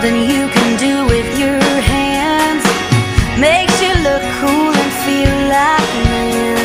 something you can do with your hands. Makes you look cool and feel like a man.